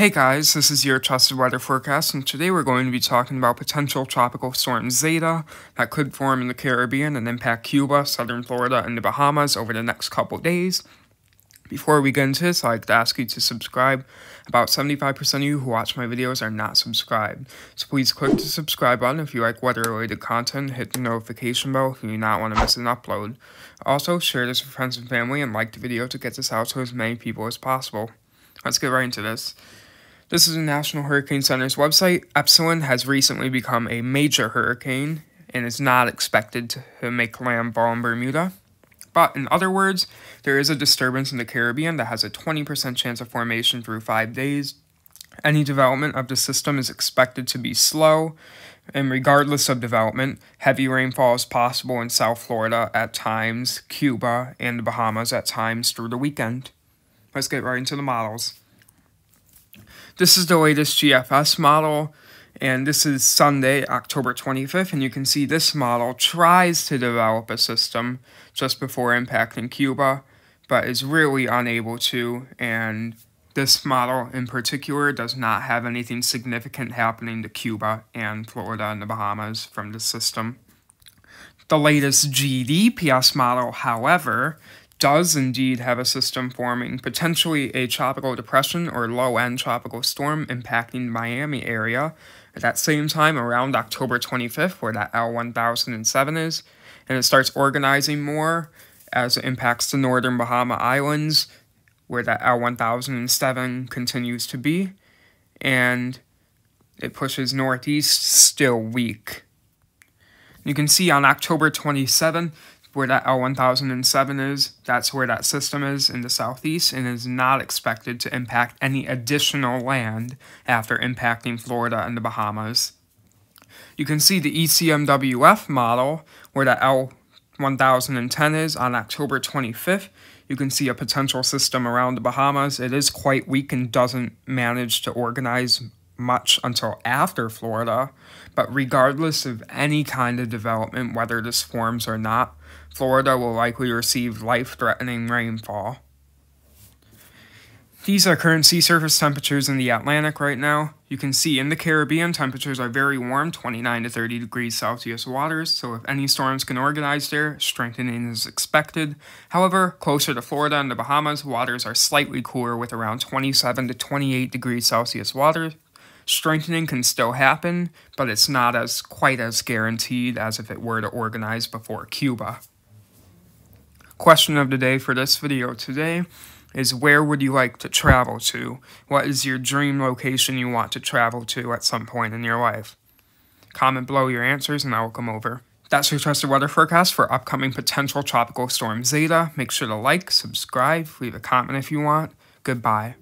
Hey guys, this is your trusted weather forecast, and today we're going to be talking about potential tropical storm Zeta that could form in the Caribbean and impact Cuba, southern Florida, and the Bahamas over the next couple days. Before we get into this, I'd like to ask you to subscribe. About 75% of you who watch my videos are not subscribed, so please click the subscribe button if you like weather-related content, hit the notification bell if you do not want to miss an upload. Also, share this with friends and family and like the video to get this out to as many people as possible. Let's get right into this. This is the National Hurricane Center's website. Epsilon has recently become a major hurricane and is not expected to make landfall in Bermuda. But in other words, there is a disturbance in the Caribbean that has a 20% chance of formation through five days. Any development of the system is expected to be slow, and regardless of development, heavy rainfall is possible in South Florida at times, Cuba, and the Bahamas at times through the weekend. Let's get right into the models. This is the latest GFS model, and this is Sunday, October 25th, and you can see this model tries to develop a system just before impacting Cuba, but is really unable to, and this model in particular does not have anything significant happening to Cuba and Florida and the Bahamas from the system. The latest GDPS model, however, does indeed have a system forming, potentially a tropical depression or low end tropical storm impacting the Miami area at that same time around October 25th, where that L1007 is, and it starts organizing more as it impacts the northern Bahama Islands, where that L1007 continues to be, and it pushes northeast, still weak. You can see on October 27th, where that L1007 is, that's where that system is in the southeast and is not expected to impact any additional land after impacting Florida and the Bahamas. You can see the ECMWF model where that L1010 is on October 25th. You can see a potential system around the Bahamas. It is quite weak and doesn't manage to organize much until after Florida, but regardless of any kind of development, whether this forms or not, Florida will likely receive life threatening rainfall. These are current sea surface temperatures in the Atlantic right now. You can see in the Caribbean, temperatures are very warm, 29 to 30 degrees Celsius waters, so if any storms can organize there, strengthening is expected. However, closer to Florida and the Bahamas, waters are slightly cooler with around 27 to 28 degrees Celsius water. Strengthening can still happen, but it's not as quite as guaranteed as if it were to organize before Cuba. Question of the day for this video today is where would you like to travel to? What is your dream location you want to travel to at some point in your life? Comment below your answers and I will come over. That's your trusted weather forecast for upcoming potential tropical storm Zeta. Make sure to like, subscribe, leave a comment if you want. Goodbye.